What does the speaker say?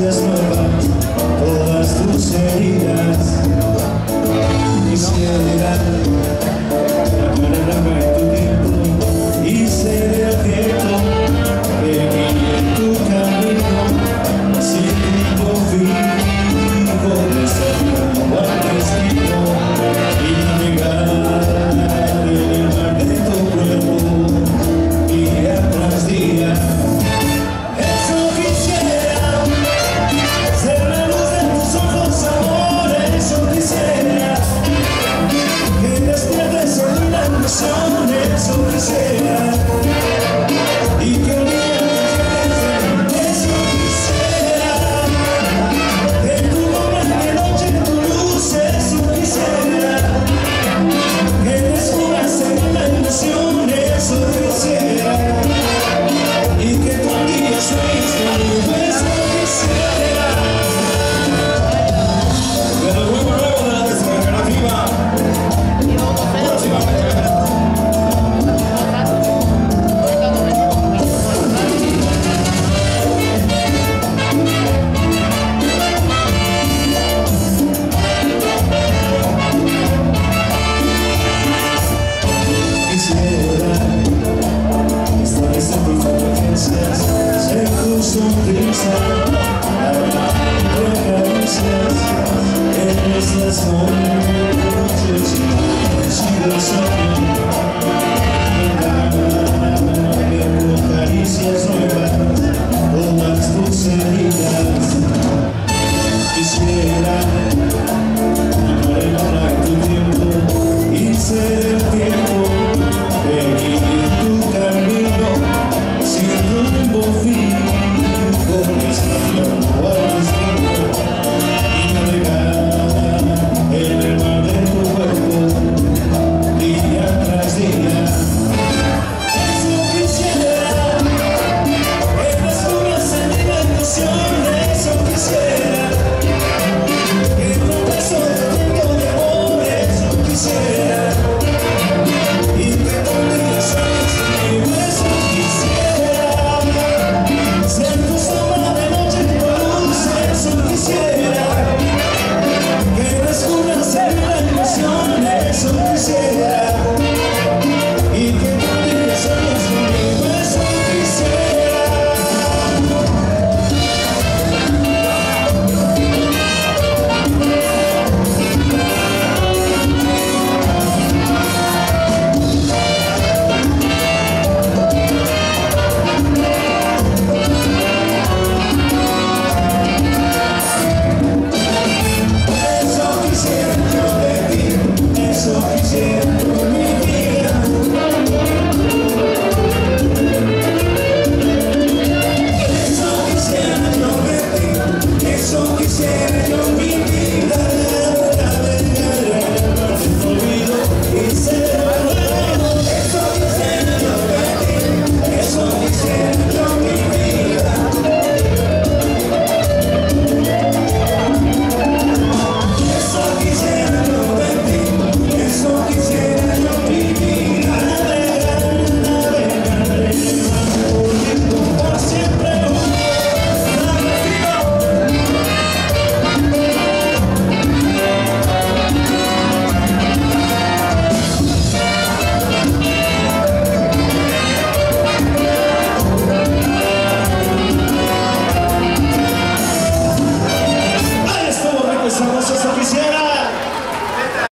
gracias todas tus heridas. Quisiera la en tu tiempo y ser el objeto de mi en tu camino. coração